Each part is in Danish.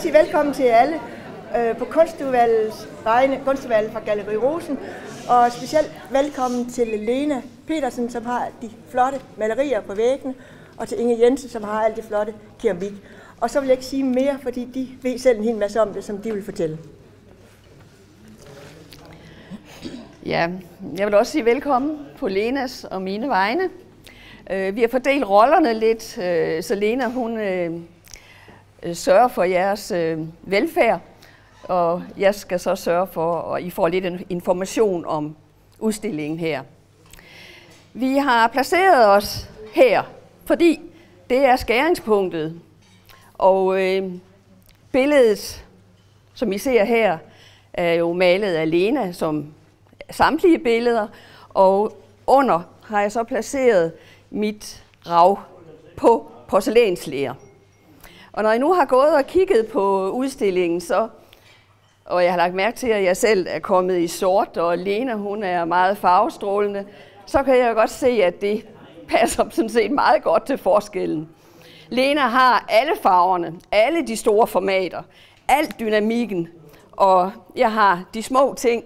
Gerne sige velkommen til alle øh, på kunstudvalgets vegne, kunstudvalget fra Galeri Rosen, og specielt velkommen til Lene Petersen, som har de flotte malerier på væggene, og til Inge Jensen, som har alt det flotte keramik. Og så vil jeg ikke sige mere, fordi de ved selv en hel masse om det, som de vil fortælle. Ja, jeg vil også sige velkommen på Lenas og mine vegne. Øh, vi har fordelt rollerne lidt, øh, så Lena hun øh, Øh, sørge for jeres øh, velfærd, og jeg skal så sørge for, at I får lidt information om udstillingen her. Vi har placeret os her, fordi det er skæringspunktet, og øh, billedet, som I ser her, er jo malet af Lena, som samtlige billeder, og under har jeg så placeret mit rav på porcelænslæger. Og når jeg nu har gået og kigget på udstillingen, så, og jeg har lagt mærke til, at jeg selv er kommet i sort, og Lena hun er meget farvestrålende, så kan jeg godt se, at det passer sådan set meget godt til forskellen. Lena har alle farverne, alle de store formater, al dynamikken, og jeg har de små ting,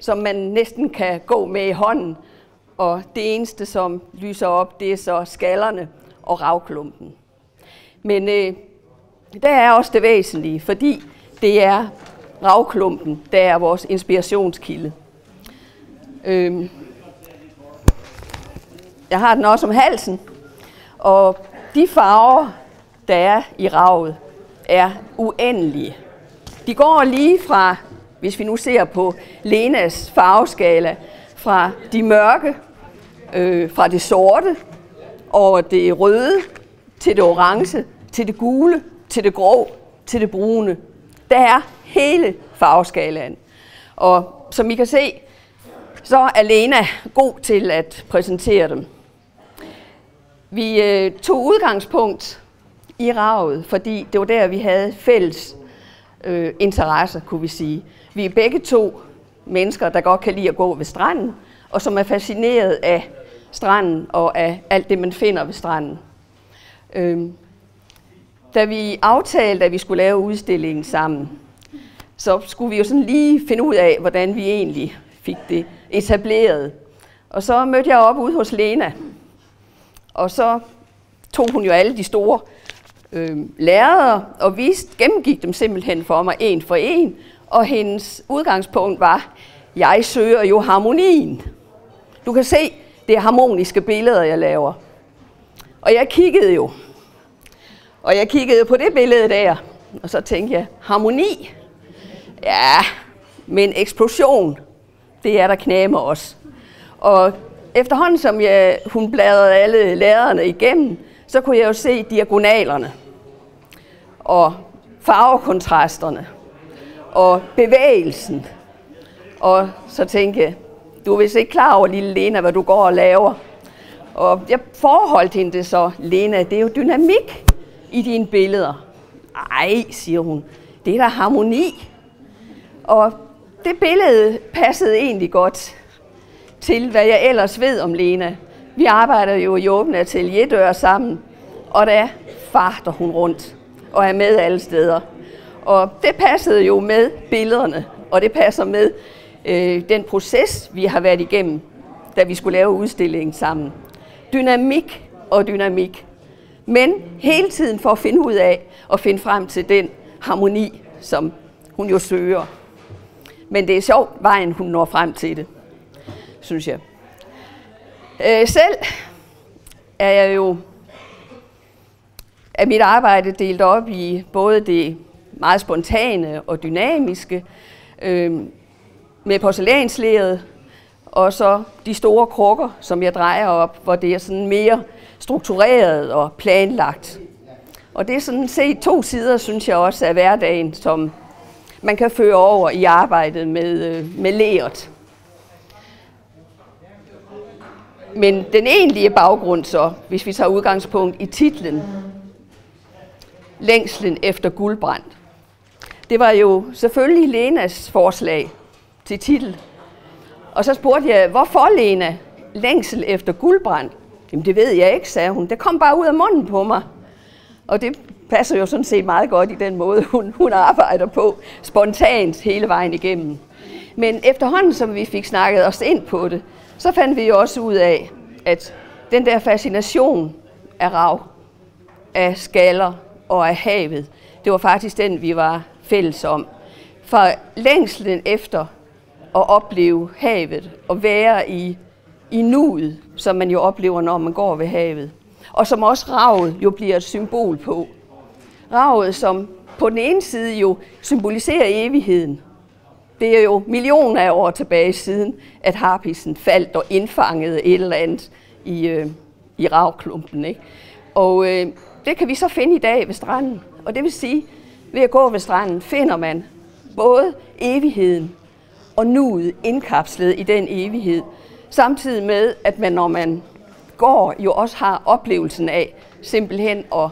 som man næsten kan gå med i hånden, og det eneste, som lyser op, det er så skallerne og ravklumpen. Men øh, der er også det væsentlige, fordi det er ravklumpen, der er vores inspirationskilde. Øh, jeg har den også om halsen, og de farver, der er i ravet, er uendelige. De går lige fra, hvis vi nu ser på Lenas farveskala, fra de mørke, øh, fra det sorte, over det røde, til det orange, til det gule, til det grå, til det brune. Der er hele farveskalaen. Og som I kan se, så er Lena god til at præsentere dem. Vi øh, tog udgangspunkt i ravet, fordi det var der, vi havde fælles øh, interesse, kunne vi sige. Vi er begge to mennesker, der godt kan lide at gå ved stranden, og som er fascineret af stranden og af alt det, man finder ved stranden. Øh, da vi aftalte, at vi skulle lave udstillingen sammen, så skulle vi jo sådan lige finde ud af, hvordan vi egentlig fik det etableret. Og så mødte jeg op ude hos Lena, og så tog hun jo alle de store øh, lærere og viste, gennemgik dem simpelthen for mig en for en. Og hendes udgangspunkt var, jeg søger jo harmonien. Du kan se, det er harmoniske billeder, jeg laver. Og jeg kiggede jo. Og jeg kiggede på det billede der, og så tænkte jeg, harmoni? Ja, men eksplosion, det er der knæme os. Og efterhånden som jeg, hun bladrede alle lærerne igennem, så kunne jeg jo se diagonalerne og farvekontrasterne og bevægelsen. Og så tænkte jeg, du er vist ikke klar over, lille Lena, hvad du går og laver. Og jeg forholdt hende det så, Lena, det er jo dynamik i dine billeder. Ej, siger hun, det er der harmoni. Og det billede passede egentlig godt til, hvad jeg ellers ved om Lena. Vi arbejder jo i åbne atelierdøre sammen, og der farter hun rundt og er med alle steder. Og det passede jo med billederne, og det passer med øh, den proces, vi har været igennem, da vi skulle lave udstillingen sammen. Dynamik og dynamik. Men hele tiden for at finde ud af og finde frem til den harmoni, som hun jo søger. Men det er sjovt, vejen hun når frem til det synes jeg. Øh, selv er jeg jo er mit arbejde delt op i både det meget spontane og dynamiske, øh, med porcelænslæret, og så de store krukker, som jeg drejer op, hvor det er sådan mere struktureret og planlagt. Og det er sådan set to sider, synes jeg også, af hverdagen, som man kan føre over i arbejdet med, øh, med læret. Men den egentlige baggrund så, hvis vi tager udgangspunkt i titlen, Længslen efter guldbrand. Det var jo selvfølgelig Lenas forslag til titel. Og så spurgte jeg, hvorfor Lena? Længsel efter guldbrand? Jamen det ved jeg ikke, sagde hun. Det kom bare ud af munden på mig. Og det passer jo sådan set meget godt i den måde, hun, hun arbejder på, spontant hele vejen igennem. Men efterhånden, som vi fik snakket os ind på det, så fandt vi jo også ud af, at den der fascination af rav, af skaller og af havet, det var faktisk den, vi var fælles om. For længslen efter at opleve havet og være i, i nuet, som man jo oplever, når man går ved havet. Og som også ravet jo bliver et symbol på. Ravet, som på den ene side jo symboliserer evigheden. Det er jo millioner af år tilbage siden, at harpisen faldt og indfangede et eller andet i, øh, i ravklumpen. Ikke? Og øh, det kan vi så finde i dag ved stranden. Og det vil sige, ved at gå ved stranden finder man både evigheden og nuet indkapslet i den evighed, samtidig med, at man, når man går, jo også har oplevelsen af simpelthen at,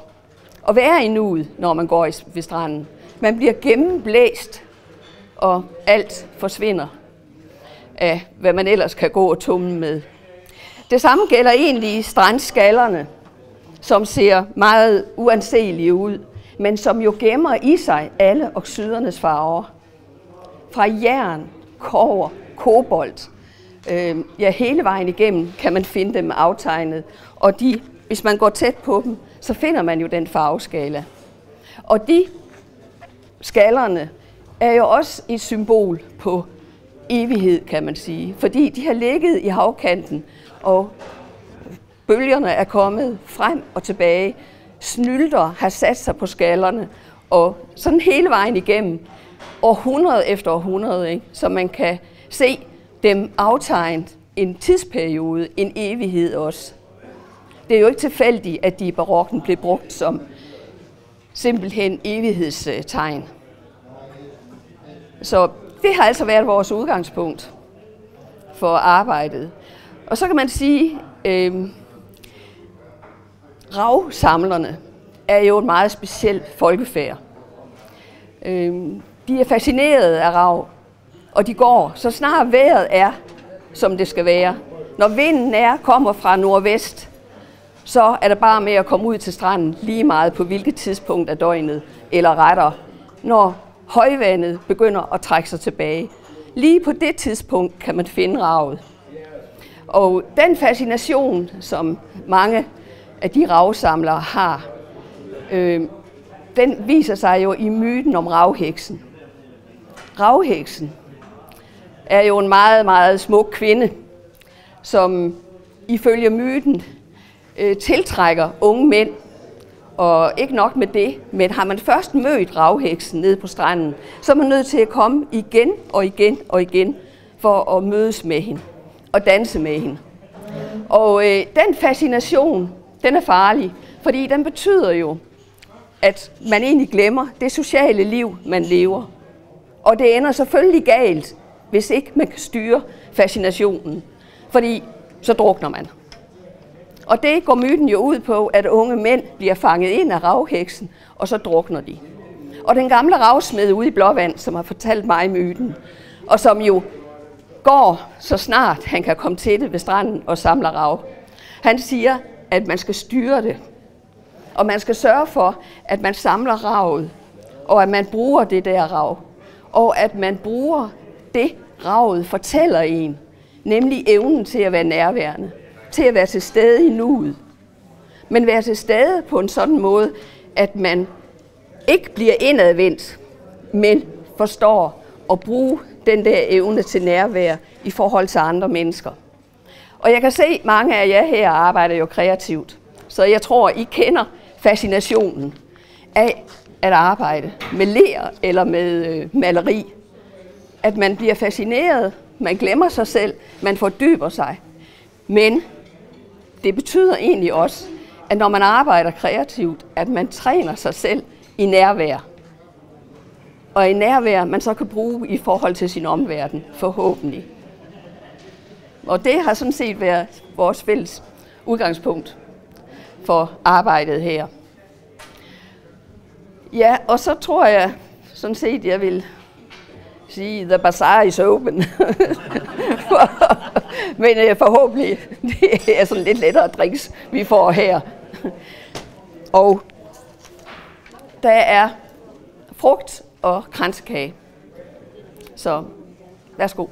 at være i nuet, når man går ved stranden. Man bliver gennemblæst, og alt forsvinder af, hvad man ellers kan gå og tumle med. Det samme gælder egentlig strandskallerne, som ser meget uanselige ud, men som jo gemmer i sig alle oxidernes farver. Fra jern, kover, kobolt, øh, ja hele vejen igennem kan man finde dem aftegnet. Og de, hvis man går tæt på dem, så finder man jo den farveskala. Og de skallerne er jo også et symbol på evighed, kan man sige. Fordi de har ligget i havkanten, og bølgerne er kommet frem og tilbage. Snylder har sat sig på skallerne, og sådan hele vejen igennem, århundrede efter århundrede, ikke? så man kan se dem aftegnet en tidsperiode, en evighed også. Det er jo ikke tilfældigt, at de i barokken blev brugt som simpelthen evighedstegn. Så det har altså været vores udgangspunkt for arbejdet. Og så kan man sige, øh, ravsamlerne er jo en meget speciel folkefærd. Øh, de er fascineret af rav, og de går, så snart vejret er, som det skal være. Når vinden er, kommer fra nordvest, så er det bare med at komme ud til stranden lige meget på hvilket tidspunkt af døgnet, eller retter, når højvandet begynder at trække sig tilbage. Lige på det tidspunkt kan man finde ravet. Og den fascination, som mange af de ravsamlere har, øh, den viser sig jo i myten om ravheksen. Ravheksen er jo en meget, meget smuk kvinde, som ifølge myten øh, tiltrækker unge mænd og ikke nok med det, men har man først mødt ravheksen nede på stranden, så er man nødt til at komme igen og igen og igen for at mødes med hende og danse med hende. Og øh, den fascination, den er farlig, fordi den betyder jo, at man egentlig glemmer det sociale liv, man lever. Og det ender selvfølgelig galt, hvis ikke man kan styre fascinationen, fordi så drukner man. Og det går myten jo ud på, at unge mænd bliver fanget ind af ravheksen, og så drukner de. Og den gamle ravsmed ude i Blåvand, som har fortalt mig myten, og som jo går så snart han kan komme til det ved stranden og samler rav. Han siger, at man skal styre det. Og man skal sørge for, at man samler ravet, og at man bruger det der rav. Og at man bruger det, ravet fortæller en, nemlig evnen til at være nærværende til at være til stede i nuet. Men være til stede på en sådan måde, at man ikke bliver indadvendt, men forstår at bruge den der evne til nærvær i forhold til andre mennesker. Og jeg kan se, at mange af jer her arbejder jo kreativt. Så jeg tror, I kender fascinationen af at arbejde med ler eller med øh, maleri. At man bliver fascineret, man glemmer sig selv, man fordyber sig. Men det betyder egentlig også, at når man arbejder kreativt, at man træner sig selv i nærvær. Og i nærvær, man så kan bruge i forhold til sin omverden, forhåbentlig. Og det har sådan set været vores fælles udgangspunkt for arbejdet her. Ja, og så tror jeg sådan set, jeg vil sige, the bazaar is open. Men øh, forhåbentlig, det er sådan lidt lettere drinks, vi får her. Og der er frugt og kransekage. Så værsgo.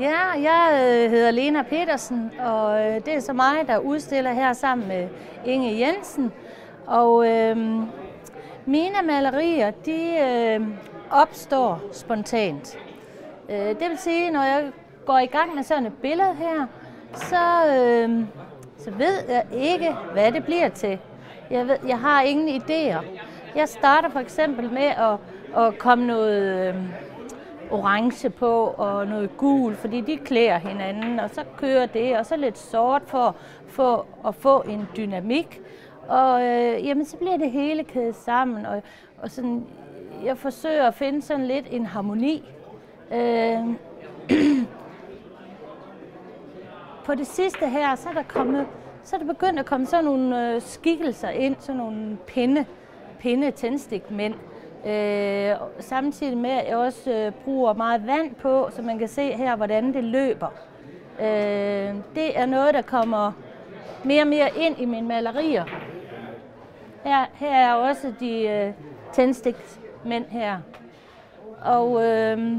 Ja, jeg øh, hedder Lena Petersen, og øh, det er så mig, der udstiller her sammen med Inge Jensen. Og øh, mine malerier, de øh, opstår spontant. Øh, det vil sige, når jeg går i gang med sådan et billede her, så, øh, så ved jeg ikke, hvad det bliver til. Jeg, ved, jeg har ingen idéer. Jeg starter for eksempel med at, at komme noget... Øh, orange på og noget gul, fordi de klæder hinanden, og så kører det, og så lidt sort for, for at få en dynamik. Og øh, jamen, så bliver det hele kædet sammen, og, og sådan, jeg forsøger at finde sådan lidt en harmoni. Øh, på det sidste her, så er der kommet, så er der begyndt at komme sådan nogle øh, skikkelser ind, sådan nogle pinde, pinde tændstikmænd, Øh, samtidig med, at jeg også øh, bruger meget vand på, så man kan se her, hvordan det løber. Øh, det er noget, der kommer mere og mere ind i mine malerier. Her, her er også de øh, tændstiksmænd her. Og øh,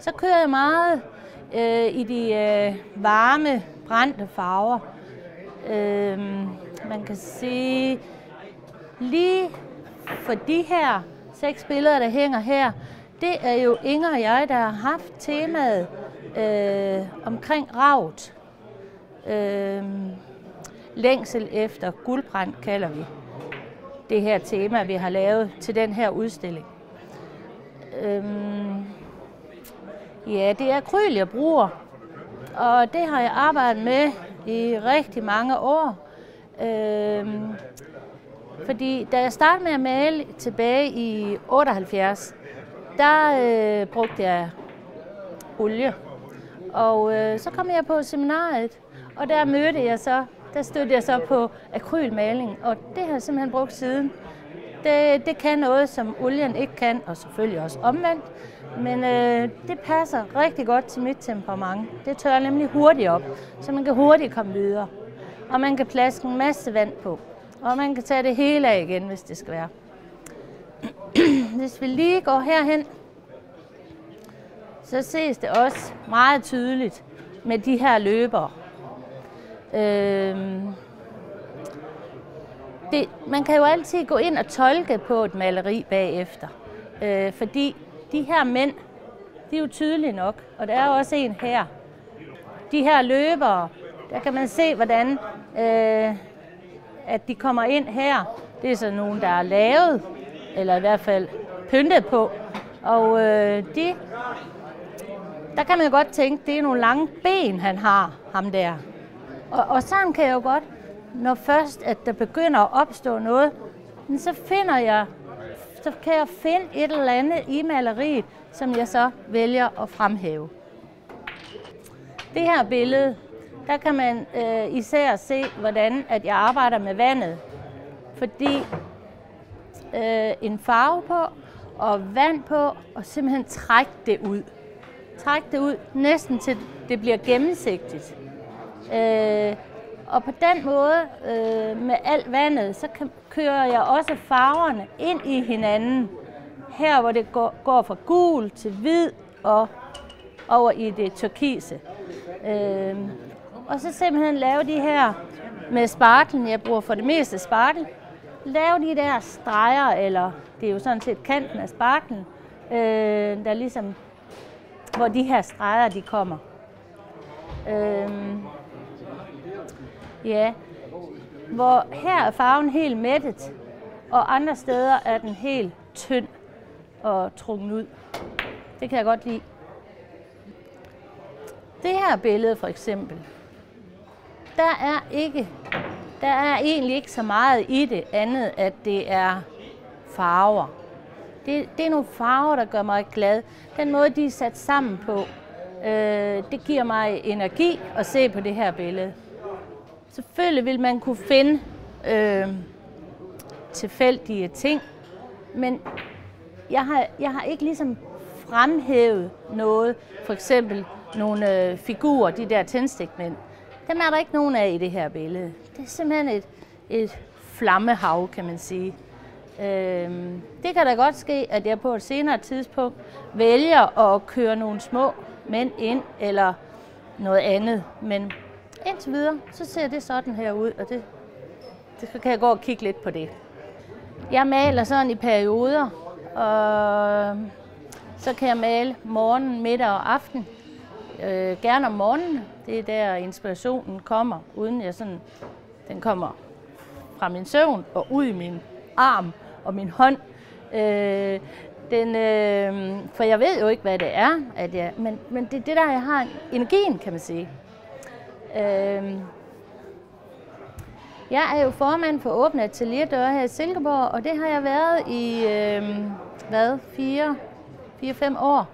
så kører jeg meget øh, i de øh, varme, brændte farver. Øh, man kan sige, lige for de her seks billeder, der hænger her, det er jo Inger og jeg, der har haft temaet øh, omkring ravet. Øh, længsel efter guldbrand kalder vi det her tema, vi har lavet til den her udstilling. Øh, ja, det er akryl, jeg bruger, og det har jeg arbejdet med i rigtig mange år. Øh, fordi da jeg startede med at male tilbage i 78, der øh, brugte jeg olie. Og øh, så kom jeg på seminariet, og der mødte jeg så, der stødte jeg så på akrylmaling, og det har jeg simpelthen brugt siden. Det, det kan noget, som olien ikke kan, og selvfølgelig også omvendt. Men øh, det passer rigtig godt til mit temperament. Det tørrer nemlig hurtigt op, så man kan hurtigt komme videre. Og man kan plaske en masse vand på. Og man kan tage det hele af igen, hvis det skal være. hvis vi lige går herhen, så ses det også meget tydeligt med de her løbere. Øhm, det, man kan jo altid gå ind og tolke på et maleri bagefter. Øh, fordi de her mænd, de er jo tydelige nok, og der er også en her. De her løbere, der kan man se, hvordan øh, at de kommer ind her. Det er så nogen, der er lavet, eller i hvert fald pyntet på. Og øh, de, der kan man godt tænke, det er nogle lange ben, han har, ham der. Og, og sådan kan jeg jo godt, når først at der begynder at opstå noget, så finder jeg, så kan jeg finde et eller andet i maleriet, som jeg så vælger at fremhæve. Det her billede, der kan man øh, især se, hvordan at jeg arbejder med vandet. Fordi øh, en farve på og vand på, og simpelthen trække det ud. Træk det ud næsten til det bliver gennemsigtigt. Øh, og på den måde, øh, med alt vandet, så kan, kører jeg også farverne ind i hinanden. Her, hvor det går, går fra gul til hvid og over i det turkise. Øh, og så simpelthen lave de her med sparklen, jeg bruger for det meste sparkel, lave de der streger, eller det er jo sådan set kanten af sparklen, øh, der ligesom, hvor de her streger, de kommer. Øh, ja, hvor her er farven helt mættet, og andre steder er den helt tynd og trukket ud. Det kan jeg godt lide. Det her billede for eksempel, der er ikke, der er egentlig ikke så meget i det andet, at det er farver. Det, det er nogle farver, der gør mig glad. Den måde, de er sat sammen på, øh, det giver mig energi at se på det her billede. Selvfølgelig vil man kunne finde øh, tilfældige ting, men jeg har, jeg har ikke ligesom fremhævet noget, for eksempel nogle øh, figurer, de der tændstikmænd. Dem er der ikke nogen af i det her billede. Det er simpelthen et, et flammehav, kan man sige. Øhm, det kan da godt ske, at jeg på et senere tidspunkt vælger at køre nogle små mænd ind, eller noget andet. Men indtil videre, så ser det sådan her ud, og det, det kan jeg gå og kigge lidt på det. Jeg maler sådan i perioder, og så kan jeg male morgen, middag og aften. Øh, gerne om morgenen, det er der inspirationen kommer, uden jeg sådan, den kommer fra min søvn og ud i min arm og min hånd. Øh, den, øh, for jeg ved jo ikke, hvad det er, at jeg, men, men det er det der, jeg har energien, kan man sige. Øh, jeg er jo formand for Åbne Atelierdøre her i Silkeborg, og det har jeg været i, øh, hvad, fire, fire-fem år.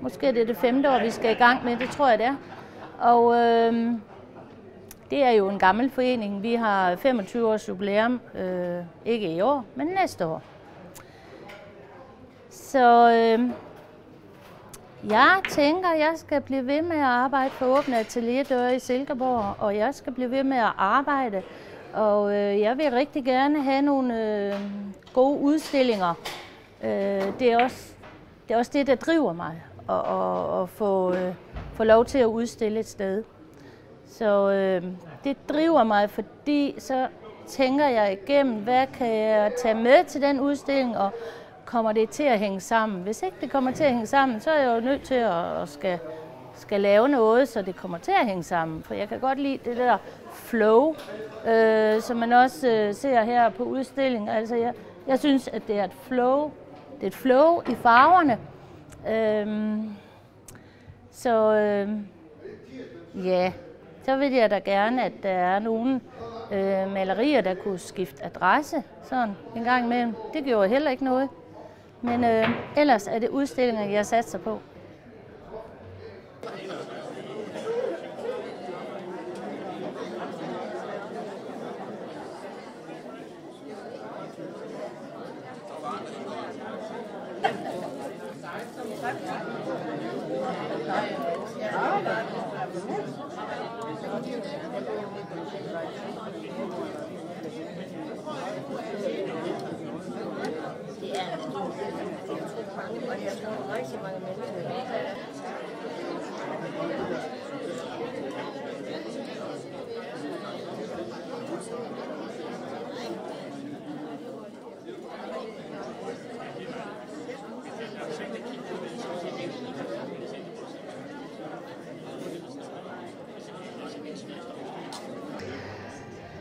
Måske er det det femte år, vi skal i gang med, det tror jeg det er. Og øh, det er jo en gammel forening. Vi har 25 års jubilæum, øh, ikke i år, men næste år. Så øh, jeg tænker, at jeg skal blive ved med at arbejde for åbne atelierdøre i Silkeborg, og jeg skal blive ved med at arbejde. Og øh, jeg vil rigtig gerne have nogle øh, gode udstillinger. Øh, det, er også, det er også det, der driver mig, at, at, at få, øh, få lov til at udstille et sted. Så øh, det driver mig, fordi så tænker jeg igennem, hvad kan jeg tage med til den udstilling, og kommer det til at hænge sammen. Hvis ikke det kommer til at hænge sammen, så er jeg jo nødt til at, at skal, skal lave noget, så det kommer til at hænge sammen. For jeg kan godt lide det der flow, øh, som man også øh, ser her på udstillingen. Altså jeg, jeg synes, at det er et flow. Det er et flow i farverne. Øh, så øh, ja, så vil jeg da gerne, at der er nogle øh, malerier, der kunne skifte adresse sådan en gang imellem. Det gjorde heller ikke noget. Men øh, ellers er det udstillinger, jeg satser på.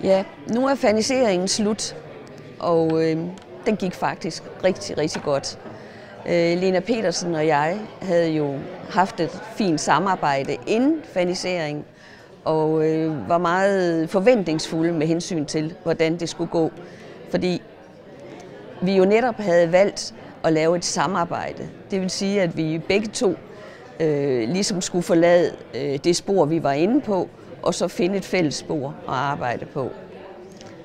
Ja, nu er faniseringen slut, og øh, den gik faktisk rigtig, rigtig godt. Øh, Lena Petersen og jeg havde jo haft et fint samarbejde inden faniseringen, og øh, var meget forventningsfulde med hensyn til, hvordan det skulle gå. Fordi vi jo netop havde valgt at lave et samarbejde. Det vil sige, at vi begge to øh, ligesom skulle forlade øh, det spor, vi var inde på, og så finde et fælles spor at arbejde på.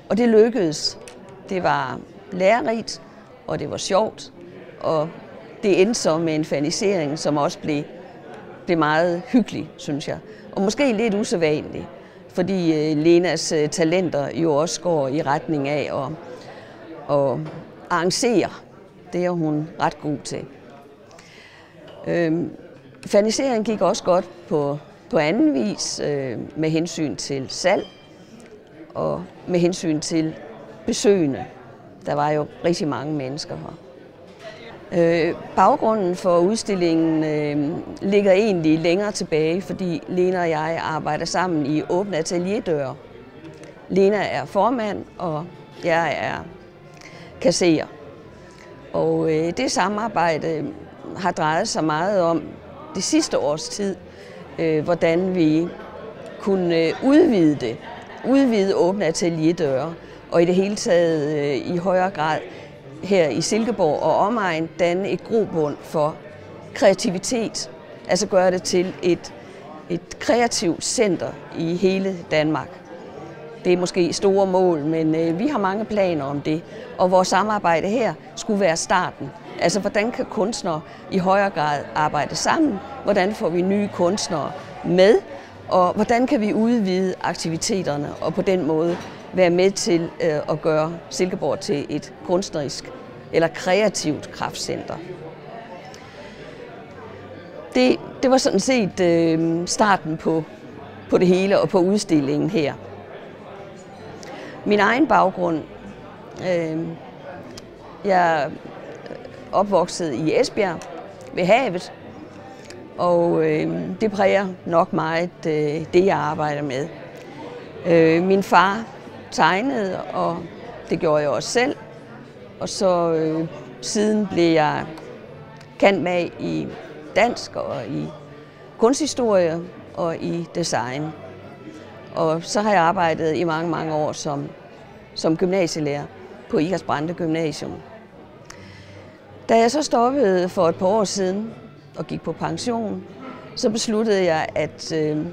Og det lykkedes. Det var lærerigt, og det var sjovt, og det endte så med en fanisering, som også blev, blev meget hyggelig, synes jeg. Og måske lidt usædvanlig, fordi øh, Lenas øh, talenter jo også går i retning af at, at arrangere. Det er hun ret god til. Øhm, faniseringen gik også godt på, på anden vis øh, med hensyn til salg og med hensyn til besøgende. Der var jo rigtig mange mennesker her. Øh, baggrunden for udstillingen øh, ligger egentlig længere tilbage, fordi Lena og jeg arbejder sammen i åbne atelierdøre. Lena er formand, og jeg er kasserer. Og øh, det samarbejde har drejet sig meget om det sidste års tid, øh, hvordan vi kunne øh, udvide det, udvide åbne atelierdøre, og i det hele taget øh, i højere grad her i Silkeborg og omegn danne et grobund for kreativitet, altså gøre det til et, et kreativt center i hele Danmark. Det er måske store mål, men øh, vi har mange planer om det, og vores samarbejde her skulle være starten. Altså, hvordan kan kunstnere i højere grad arbejde sammen? Hvordan får vi nye kunstnere med? Og hvordan kan vi udvide aktiviteterne og på den måde være med til øh, at gøre Silkeborg til et kunstnerisk eller kreativt kraftcenter. Det, det var sådan set øh, starten på, på det hele og på udstillingen her. Min egen baggrund. Øh, jeg opvokset i Esbjerg ved havet, og øh, det præger nok meget øh, det, jeg arbejder med. Øh, min far tegnede, og det gjorde jeg også selv. Og så øh, siden blev jeg kendt med i dansk og i kunsthistorie og i design. Og så har jeg arbejdet i mange, mange år som, som gymnasielærer på Ikast Brande Gymnasium. Da jeg så stoppede for et par år siden og gik på pension, så besluttede jeg, at øh,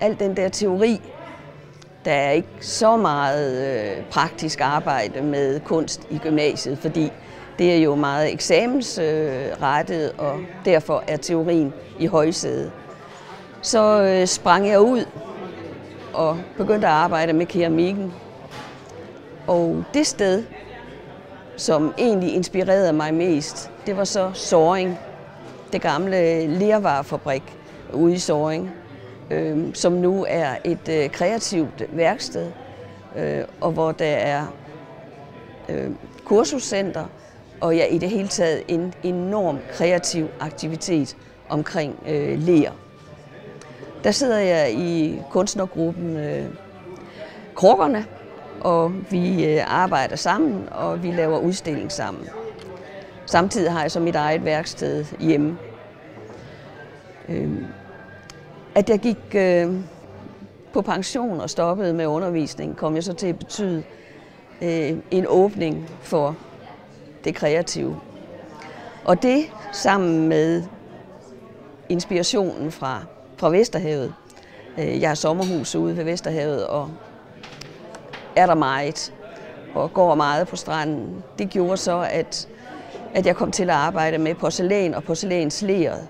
al den der teori, der er ikke så meget øh, praktisk arbejde med kunst i gymnasiet, fordi det er jo meget eksamensrettet, øh, og derfor er teorien i højsæde. Så øh, sprang jeg ud og begyndte at arbejde med keramikken. Og det sted, som egentlig inspirerede mig mest, det var så Soring, det gamle lervarefabrik ude i Soring øh, som nu er et øh, kreativt værksted, øh, og hvor der er øh, kursuscenter, og ja, i det hele taget en enorm kreativ aktivitet omkring øh, ler. Der sidder jeg i kunstnergruppen øh, Krukkerne, og vi øh, arbejder sammen, og vi laver udstilling sammen. Samtidig har jeg så mit eget værksted hjemme. Øhm, at jeg gik øh, på pension og stoppede med undervisning, kom jeg så til at betyde øh, en åbning for det kreative. Og det sammen med inspirationen fra, fra Vesterhavet. Jeg har sommerhus ude ved Vesterhavet, og er der meget, og går meget på stranden. Det gjorde så, at, at jeg kom til at arbejde med porcelæn og porcelænsleret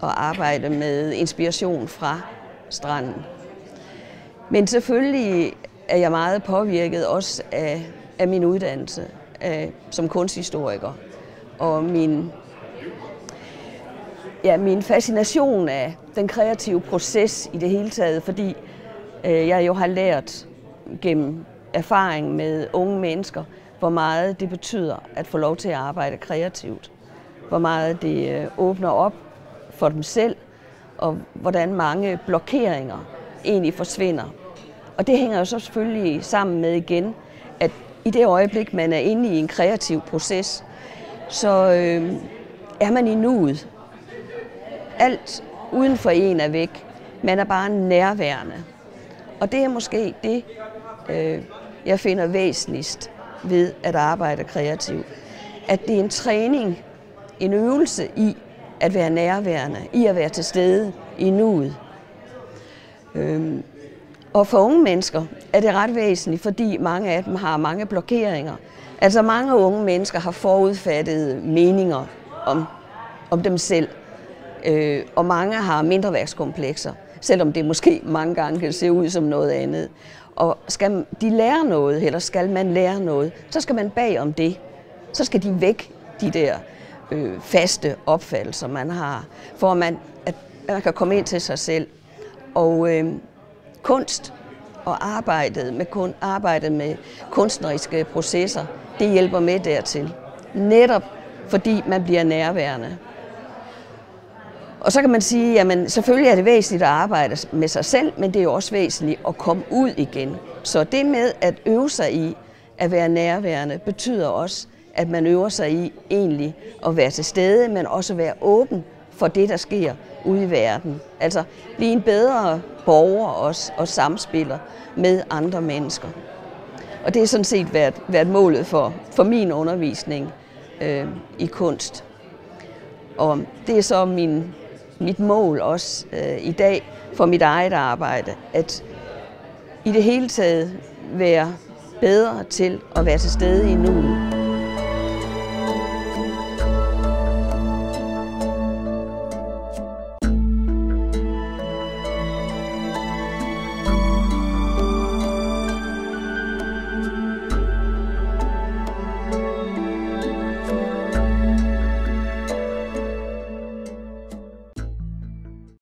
og arbejde med inspiration fra stranden. Men selvfølgelig er jeg meget påvirket også af, af min uddannelse af, som kunsthistoriker. Og min, ja, min fascination af den kreative proces i det hele taget, fordi øh, jeg jo har lært gennem erfaring med unge mennesker, hvor meget det betyder at få lov til at arbejde kreativt. Hvor meget det øh, åbner op for dem selv, og hvordan mange blokeringer egentlig forsvinder, Og det hænger jo så selvfølgelig sammen med igen, at i det øjeblik, man er inde i en kreativ proces, så øh, er man i nuet. Alt uden for en er væk. Man er bare nærværende. Og det er måske det, øh, jeg finder væsentligst ved at arbejde kreativt. At det er en træning, en øvelse i at være nærværende, i at være til stede i nuet. Øhm, og for unge mennesker er det ret væsentligt, fordi mange af dem har mange blokeringer. Altså mange unge mennesker har forudfattede meninger om, om dem selv, øh, og mange har mindreværkskomplekser, selvom det måske mange gange kan se ud som noget andet. Og skal de lære noget, eller skal man lære noget, så skal man bag om det. Så skal de væk, de der øh, faste opfattelser, man har, for at man, at man kan komme ind til sig selv. Og øh, kunst og arbejdet med, kun, arbejdet med kunstneriske processer, det hjælper med dertil. Netop fordi man bliver nærværende. Og så kan man sige, jamen selvfølgelig er det væsentligt at arbejde med sig selv, men det er jo også væsentligt at komme ud igen. Så det med at øve sig i at være nærværende, betyder også, at man øver sig i egentlig at være til stede, men også at være åben for det, der sker ude i verden. Altså blive en bedre borger også, og samspiller med andre mennesker. Og det er sådan set været, været målet for, for min undervisning øh, i kunst. Og det er så min, mit mål også øh, i dag for mit eget arbejde, at i det hele taget være bedre til at være til stede i nuet.